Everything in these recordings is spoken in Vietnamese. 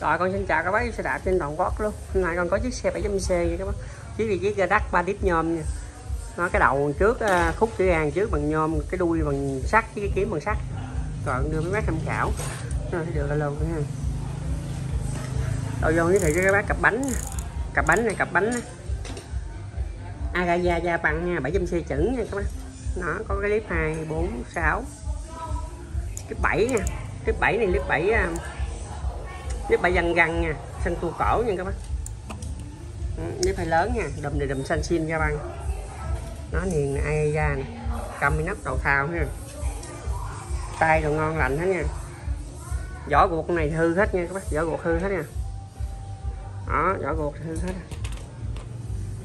Rồi con xin chào các bác xe đạp trên toàn quốc luôn. Hôm nay con có chiếc xe 700C nha các bác. Chiếc này chiếc đắt ba đít nhôm nha. Nó cái đầu trước à, khúc chữ hàng trước bằng nhôm Cái đuôi bằng sắt với cái kiếm bằng sắt. Còn đưa mấy bác tham khảo. Rồi được luôn nha. Đầu vô giới thiệu cho các bác cặp bánh Cặp bánh này cặp bánh Agaya à, dạ, dạ, dạ, bằng nha 700C chuẩn nha các bác. Nó có cái clip 2, 4, 6 Clip 7 nha. Clip 7 này clip 7 nếp bãi văn găng nha, xanh tua cổ nha các bác. Ừ, nếp phải lớn nha, đùm này đùm xanh xin nha băng nó niền ai ra nè cầm nắp đầu thao ha tay đồ ngon lành hết nha. Vỏ guộc này hư hết nha các bác, vỏ guộc hư hết nha. Đó, vỏ guộc hư hết.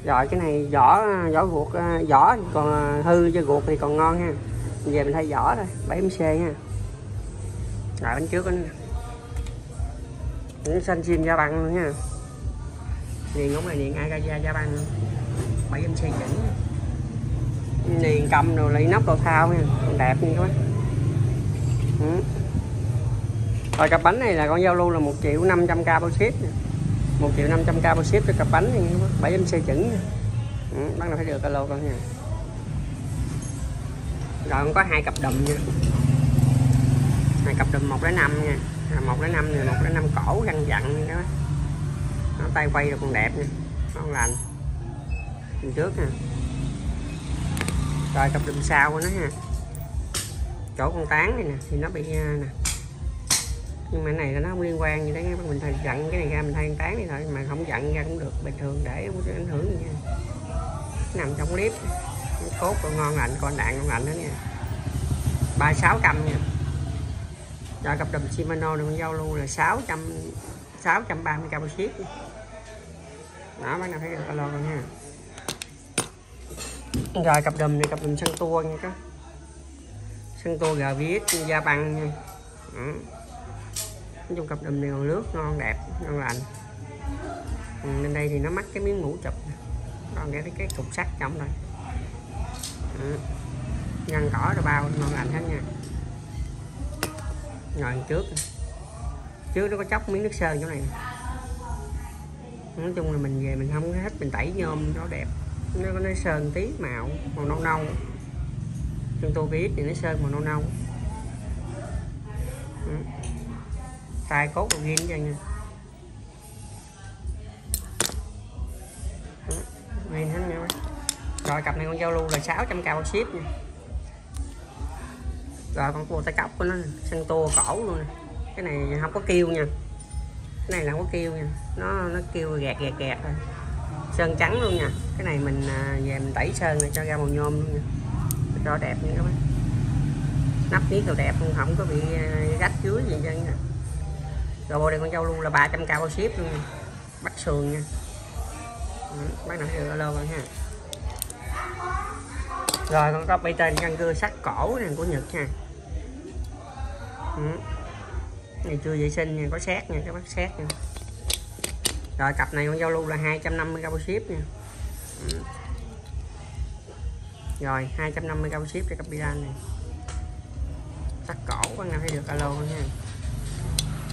Rồi cái này vỏ vỏ guộc à, vỏ còn à, hư cho guộc thì còn ngon ha về mình thay vỏ thôi 70 c nha. Lại bánh trước đó nè những xanh chim da băng luôn nha. Niền ống này niền Agaya da băng. 7 inch xe chỉnh niền cầm rồi lấy nắp đồ thao nha đẹp như các bác ừ. rồi cặp bánh này là con giao lưu là 1 triệu 500 k bao ship 1 triệu 500 k bao ship cho cặp bánh này 7 inch xây chỉnh nha. Ừ, bác nào thấy được alo con nha? Rồi con có hai cặp đùm nha. Hai cặp đùm 1 đến 5 nha. À, một đến năm này một đến năm cổ găng dặn nha các bác nó tay quay được còn đẹp nha ngon lành. Nhìn trước nè. Rồi cặp đùm sau của nó ha. Chỗ con tán này nè, thì nó bị à, nè. Nhưng mà cái này nó không liên quan gì đấy mình thay dặn cái này ra, mình thay con tán này thôi, mà không dặn ra cũng được, bình thường để không có ảnh hưởng gì nha. Nằm trong clip. Cốt còn ngon lành con đạn ngon lành đó nha. Ba, sáu trăm nha. Dạ cặp đầm Shimano này con giao luôn là 600 630 cao chiếc, đó bác nào thấy được alo rồi nha. Rồi cặp đầm này cặp đầm sân tua nha các. Sân tua gà viết da băng nha. Ừ. nói chung cặp đầm này còn nước ngon đẹp ngon lành. Ừ, bên đây thì nó mắc cái miếng mũ chụp còn cái cái cục sắt trong đây. Ừ. ngăn cỏ rồi bao ngon lành hết nha ngồi trước. Trước nó có chóc miếng nước sơn chỗ này. Nói chung là mình về mình không hết, mình tẩy nhôm nó đẹp. Nó có nó sơn tí màu màu nâu nâu. Chân tôi biết thì nó sơn màu nâu nâu. Ừ. Tay cốt đồ ghim cho nha. Ừ. Ghim hết nha. Rồi, cặp này con giao lưu là 600 cao ship nha rồi con cua tay cọc của nó săn tua cổ luôn nè. Cái này không có kêu nha. Cái này là không có kêu nha. Nó nó kêu gạt gạt gạt thôi. Sơn trắng luôn nha. Cái này mình à, về mình tẩy sơn này cho ra màu nhôm luôn nha. Cho đẹp nha các bác. Nắp miếng đồ đẹp không không có bị à, gách dưới gì chân nha rồi bộ này con trâu luôn là 300 cao ship luôn nha. Bắt sườn nha. Ừ, bác nào được alo bạn ha rồi, con có bay tên ngăn cưa sắt cổ này của Nhật nha. Ừ. này, chưa vệ sinh nha, có xét nha các bác xét nha. Rồi, cặp này con giao lưu là 250 trăm ship nha. Ừ. rồi 250 trăm ship cho cặp bilan này. Sắt cổ con nào thấy được, alo nha.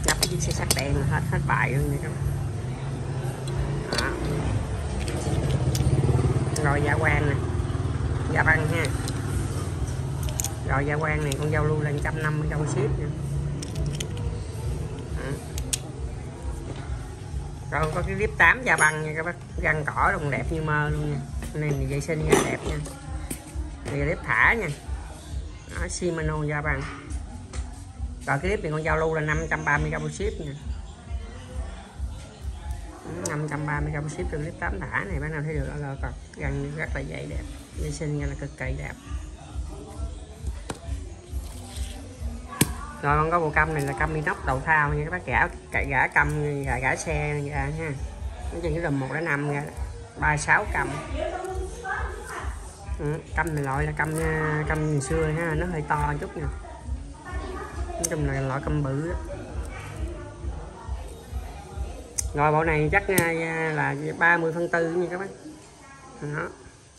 Gặp cái chiếc xe sắt đèn là hết hết bài luôn nha các bạn. Rồi dạ quan này dạ băng nha. Rồi gia quan này con giao lưu lên 150 trong ship nha. Ừ. Rồi có cái clip 8 da băng nha các bác. Găng cỏ đồng đẹp như mơ luôn nha. Này thì vệ sinh da đẹp nha. Này clip thả nha. Đó, Shimano da băng rồi cái clip này con giao lưu là 530 cao ship nha. 530 cao ship từ clip 8 thả này bác nào thấy được là còn gần rất là dày đẹp. Vệ sinh ra là cực kỳ đẹp. Rồi con có bộ câm này là câm inox đầu thao nha các bác gã cậy gã câm gã gã xe ra ha. Nói chừng cái đùm một đến năm ra ba sáu căm ừ, này loại là câm câm ngày xưa ha nó hơi to chút nè. Nói chung là loại câm bự đó rồi, bộ này chắc à, à, là 30 phân tư nha các bác. Đó.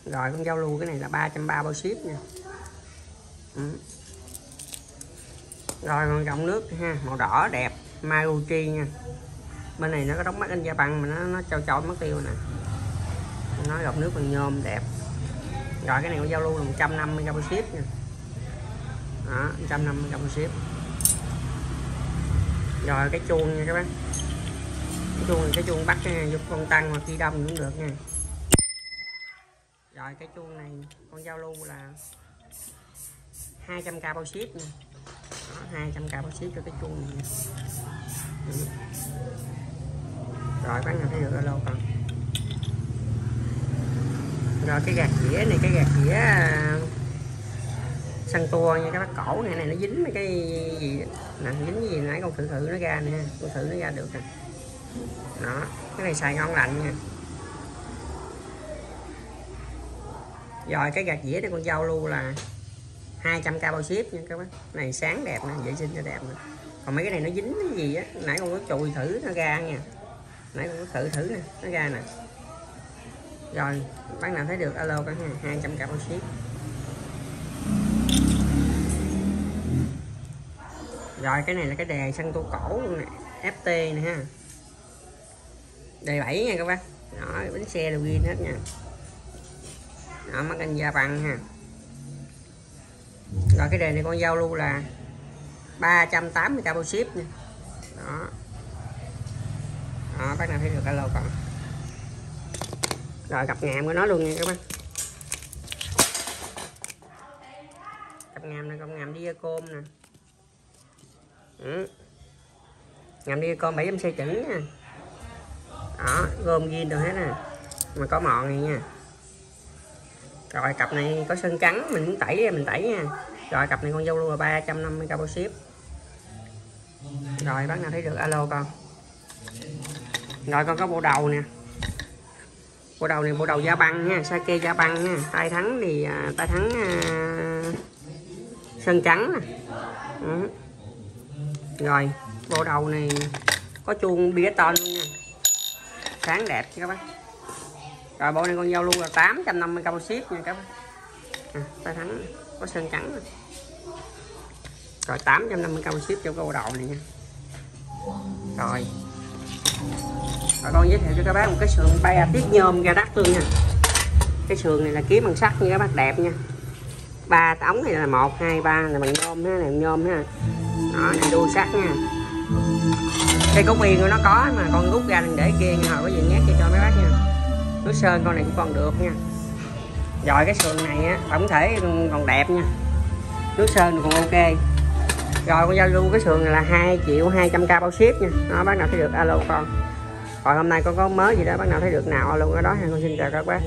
Rồi, con giao lưu cái này là 330 bao ship nha. Ừ. Rồi, còn gọng nước ha, màu đỏ đẹp Maruchi nha. Bên này nó có đóng mắt in da băng mà nó nó trâu trâu mất tiêu nè. Nó gọc nước bằng nhôm đẹp. Rồi, cái này con giao lưu là 150 bao ship nha. Đó 150 bao ship. Rồi, cái chuông nha các bác cái chuông này cái chuông bắt nha giúp con tăng hoặc khi đông cũng được nha rồi cái chuông này con giao lưu là 200k bao ship nha đó, 200k bao ship cho cái chuông này. Ừ. rồi bán nào thấy được alo còn rồi cái gạt dĩa này cái gạt dĩa à, săn tua nha cái bắt cổ này này nó dính mấy cái gì nè dính cái gì nãy con thử thử nó ra nè con thử nó ra được nè đó, cái này xài ngon lạnh nha. Rồi, cái gạt dĩa này con dâu luôn là 200k bao ship nha các bác. Này sáng đẹp nè, vệ sinh cho đẹp nè. Còn mấy cái này nó dính cái gì á, nãy con có chùi thử nó ra nha. Nãy con có thử thử nè, nó ra nè. Rồi, bác nào thấy được, alo cả hai trăm k bao ship. Rồi, cái này là cái đè săn tô cổ luôn nè FT nè ha đề 7 nha các bác. Đó bánh xe là ghi hết nha. Đó, mắc anh da bằng ha. Rồi, cái đề này con giao lưu là 380 k ship nha. Đó. Đó, bác nào thấy được alo còn rồi cặp ngàm của nó luôn nha các bác. Cặp ngàm này con ngàm đi côm nè. Ừ. ngàm diacom 7 xe chữ nha đó gom ghi được hết nè. Mà có mọn này nha. Rồi cặp này có sơn trắng mình muốn tẩy mình tẩy nha. Rồi cặp này con dâu luôn là 350 cao ship. Rồi bác nào thấy được? Alo con. Rồi con có bộ đầu nè. Bộ đầu này bộ đầu da băng nha sake da băng nha. Tay thắng thì à, tay thắng à, sơn trắng nè. Ừ. rồi bộ đầu này có chuông bia ton luôn nha sáng đẹp chứ các bác. Rồi bộ này con dâu luôn là 850 cao ship nha các bác. À, tay thắng có sơn trắng này. rồi 850 cao ship cho câu đầu này nha. Rồi. Rồi con giới thiệu cho các bác một cái sườn bay à, tiết nhôm ra đắt luôn nha. Cái sườn này là kiếm bằng sắt nha các bác đẹp nha. Ba ống này là một hai ba là bằng nhôm ha này nhôm ha. Đó này đuôi sắt nha cây cốt biên của nó có mà, con rút ra đừng để kia nha có gì nhét cho cho mấy bác nha. Nước sơn con này cũng còn được nha. Rồi cái sườn này á, tổng thể còn đẹp nha. Nước sơn còn ok. Rồi con giao lưu cái sườn này là 2 triệu 200k bao ship nha. Nó bác nào thấy được, alo con. Rồi hôm nay con có mới gì đó, bác nào thấy được nào, alo cái đó hay con xin chào các bác.